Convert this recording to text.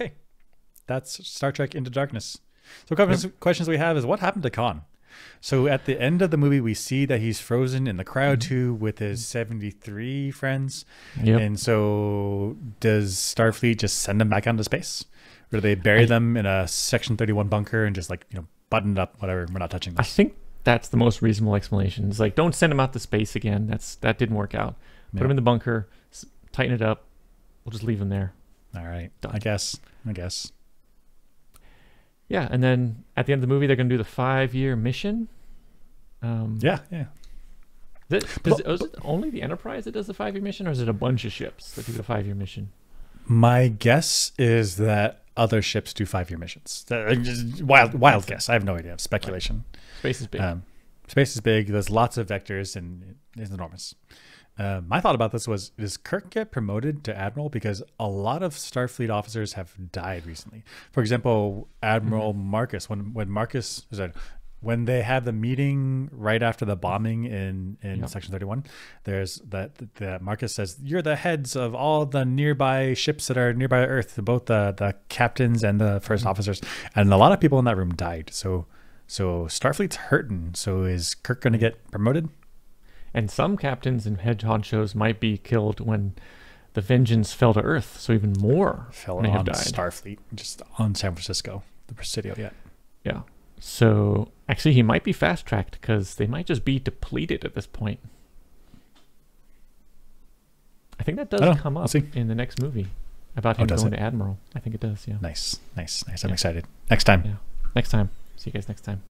Okay, that's Star Trek Into Darkness. So, a couple of questions we have is what happened to Khan? So, at the end of the movie, we see that he's frozen in the crowd mm-hmm. too with his 73 friends. Yep. And so, does Starfleet just send them back out into space? Or do they bury I- them in a Section 31 bunker and just like, you know, button it up, whatever, we're not touching them. I think that's the most reasonable explanation. It's like don't send him out to space again. That's that didn't work out. Put Yeah. him in the bunker, tighten it up. We'll just leave him there. All right. Done. I guess. I guess. Yeah, and then at the end of the movie, they're going to do the five-year mission. Um, Yeah. Yeah. Th- does, is it only the Enterprise that does the five-year mission, or is it a bunch of ships that do the five-year mission? My guess is that other ships do five year missions. Uh, Wild, wild guess. I have no idea. Speculation. Space is big. Um, space is big. There's lots of vectors and it's enormous. Uh, my thought about this was: Does Kirk get promoted to admiral? Because a lot of Starfleet officers have died recently. For example, Admiral Marcus. When when Marcus sorry, when they have the meeting right after the bombing in in Yep. Section Thirty One, there's that that Marcus says you're the heads of all the nearby ships that are nearby Earth, both the the captains and the 1st officers, and a lot of people in that room died. So. So Starfleet's hurting. So is Kirk going to get promoted? And some captains and head honchos might be killed when the Vengeance fell to Earth, so even more Fell may have died. Starfleet, just on San Francisco, the Presidio yet. Yeah. So actually, he might be fast tracked because they might just be depleted at this point. I think that does come up in the next movie about Oh, him does going it? to Admiral. I think it does. Yeah. Nice, nice, nice. I'm Yeah. excited. Next time. Yeah. Next time. See you guys next time.